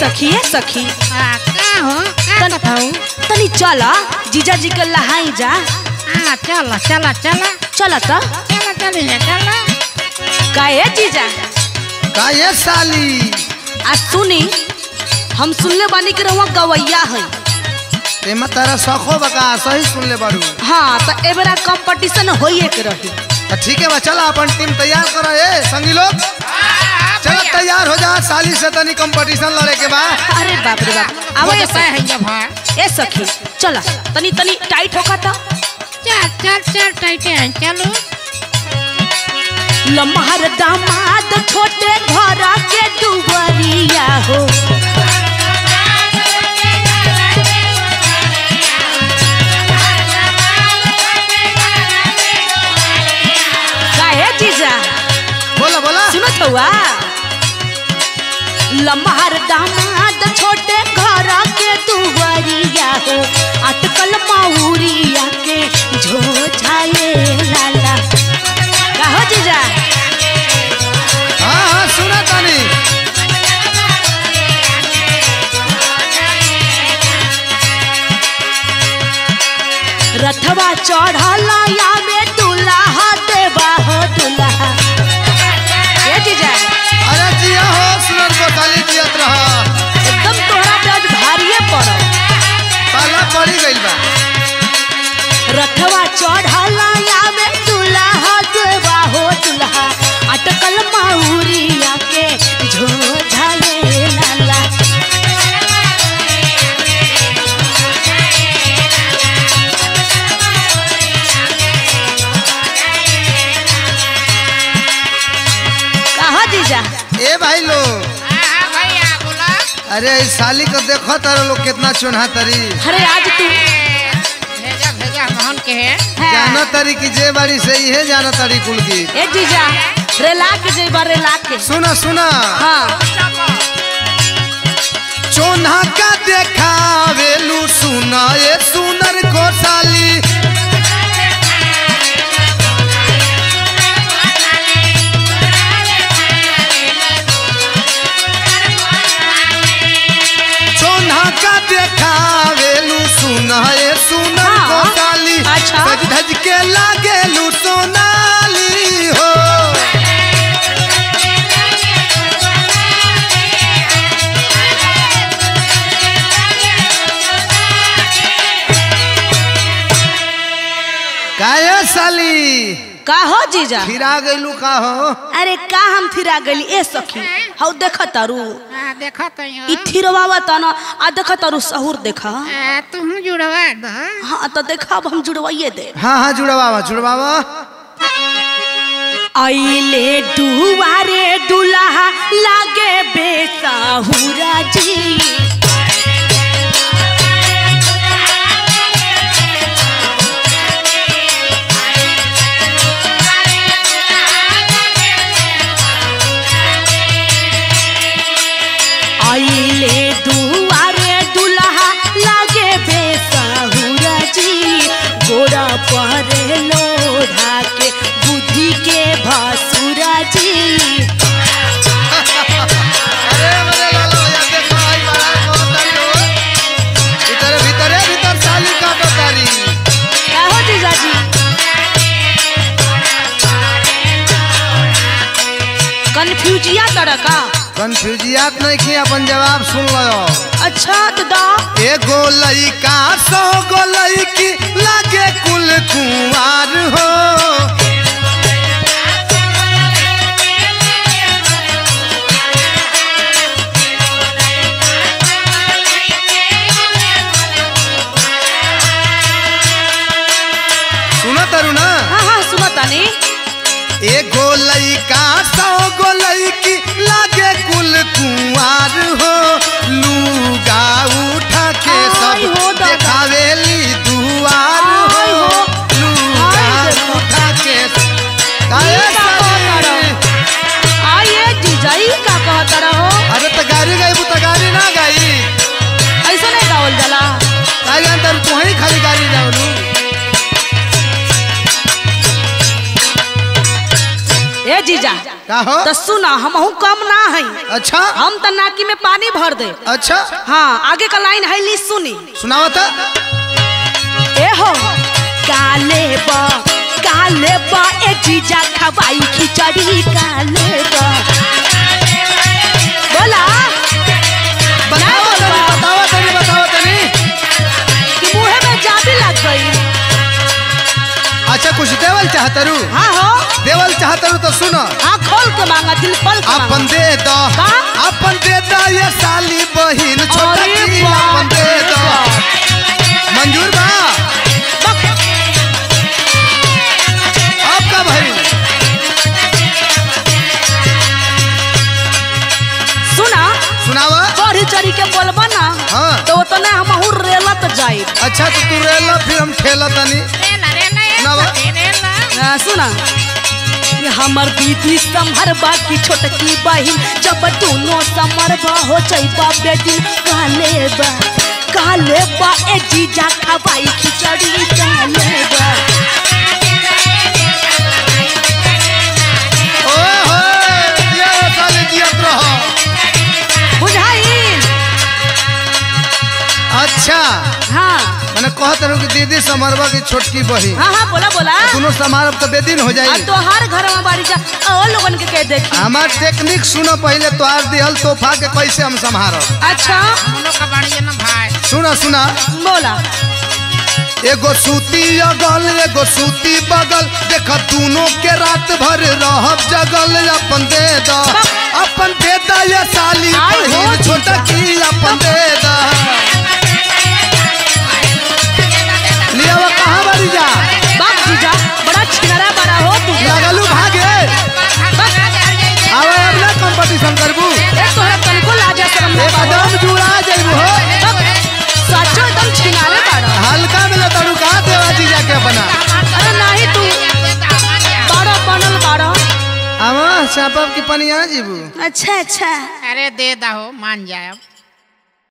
सखी ए सखी। आ, का हो? का तनी चल जीजा जी के लहाई जा। हाँ चल चल चल। चल त। चल चल चल। काहे जीजा? का ये साली? आ सुनी हम सुनले बानी कि रहुआ गवैया है। एमा तारा शौको बका सही सुन ले बारू हाँ तो एबरा कंपटीशन होइए के रही। तो ठीक है बा चला अपन टीम तैयार करो ए संगी लोग। तैयार हो जा साली से तनी कंपटीशन लड़े के बा। अरे बाप रे बाप। आवो ये है सखी ये भाई ए सखी चल। तनी तनी टाइट होका था चल चल चल टाइटे हैं चलो। लम्हर दामाद छोटे घर के दुबरिया हो। काहे जीजा? बोला बोला। सुनत हुआ लम्हर दामाद छोटे घर के दुबरिया हो अटकल के झोझाए लाला। कहो जीजा। हाँ हाँ सुना तानी। रथवा चढ़ल ए भाई लोग हाँ हाँ भैया बोला। अरे साली को देखो तारा लोग कितना चुना तरी अरे आज तू मोहन के है। जानो तरी की जे बाड़ी से इहे जानो तरी कुल की। ए जीजा रेला के जेबा रेला के सुना सुना। हाँ। चोन्हा का देखावेलू सुना ये सुनर को साली चोन्हा का देखावेलू सुना सज लागे लू सोनाली हो। साली? का हो जीजा? फिरा गइलू का हो अरे का हम फिरा गली ए सखी हौ देख तारू हाँ देखा तो ई थिरवावा त न आ देख तारू सहूर देखा। तू जुड़वा दो। हाँ तो देखा अब हम जुड़वाइए दे। हाँ हाँ जुड़वावा जुड़वावा। आइले दुआरे दुल्हा लागे बेसाहुरा जी आइले दुआरे दुल्हा लागे बेसाहुरा जी गोरा पर लोढ़ा के बुद्धि के भासुरा जी अरे मरे लालो या देखो आई बड़ा को तारी भीतर भीतर भीतर साली काटो तारी क्या कन्फ्यूजिया तरह का कंफ्यूजियात नहीं की अपन जवाब सुन लो। अच्छा तो दा। एगो लड़का सौ गो लड़की लागे कुल कुंवार हो। ए जीजा का हो तो सुना हमहू कम ना है। अच्छा? हम तो नाकी में पानी भर दे। अच्छा? हाँ आगे का लाइन है ली सुनी। सुनावता ए हो काले बा काले बा ए जीजा खवाई खिचड़ी काले बा। कुछ देवल चाहतरू। हाँ हो। देवल चाहतरू तो सुनो। हाँ खोल के मांगा दिल खोल के अपन दे दो। अपन दे दो ये साली बहिन छोटा की अपन दे दो। मंजूर बा? आपका भाई। सुना? सुनावा? चढ़ी चढ़ी के बोलबा ना हाँ। तो उतने हमहू रेलत जाई। अच्छा तो तू रेला फिर हम ठेला तनी। रेला रेला सुना। ये हमर दीदी समहर बाकी छोटकी बहिन, जब दोनों समर बा हो जाइबा बेटी काले बा काले बा, ए जीजा खबाई खिचड़ी। कहत रहूँ कि दीदी समरवा की छोटकी बही हाँ हाँ बोला बोला। दोनों समारोह तो बेदिन हो अब जाई। तो हर घर में बारी जा और लोगन के कह देखी। हमार टेक्निक सुनो पहले तोहार दिहल तोहफा के कैसे हम संभारो अच्छा। हमनो का बढ़िया ना भाई। सुना सुना। बोला। एगो सूती अगल एगो सूती बगल देख दोनों के रात भर रहब जगल अपन दे द। अपन दे द ये साली बहिन छोटा की अपन दे द। अपना अरे नहीं तू। बड़ा बनल बड़ा आवा चापब की पनिया जीबू। अच्छा अच्छा। अरे दे दहो मान जाए